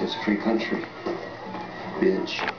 It's a free country. Bitch.